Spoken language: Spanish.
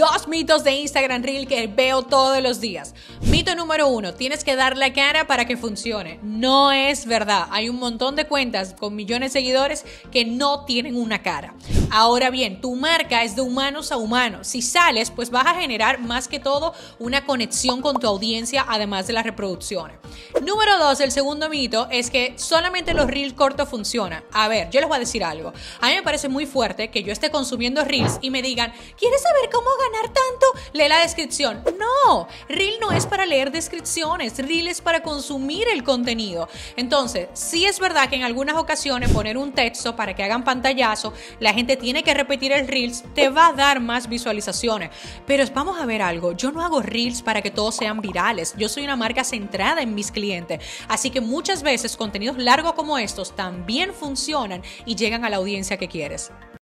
dos mitos de Instagram Reel que veo todos los días. Mito número uno, tienes que dar la cara para que funcione. No es verdad. Hay un montón de cuentas con millones de seguidores que no tienen una cara. Ahora bien, tu marca es de humanos a humanos. Si sales, pues vas a generar más que todo una conexión con tu audiencia, además de las reproducciones. Número dos, el segundo mito es que solamente los reels cortos funcionan. A ver, yo les voy a decir algo. A mí me parece muy fuerte que yo esté consumiendo reels y me digan, ¿quieres saber cómo ganar? Lee la descripción. No, reel no es para leer descripciones, reel es para consumir el contenido. Entonces, sí es verdad que en algunas ocasiones poner un texto para que hagan pantallazo, la gente tiene que repetir el reels, te va a dar más visualizaciones. Pero vamos a ver algo, yo no hago reels para que todos sean virales, yo soy una marca centrada en mis clientes, así que muchas veces contenidos largos como estos también funcionan y llegan a la audiencia que quieres.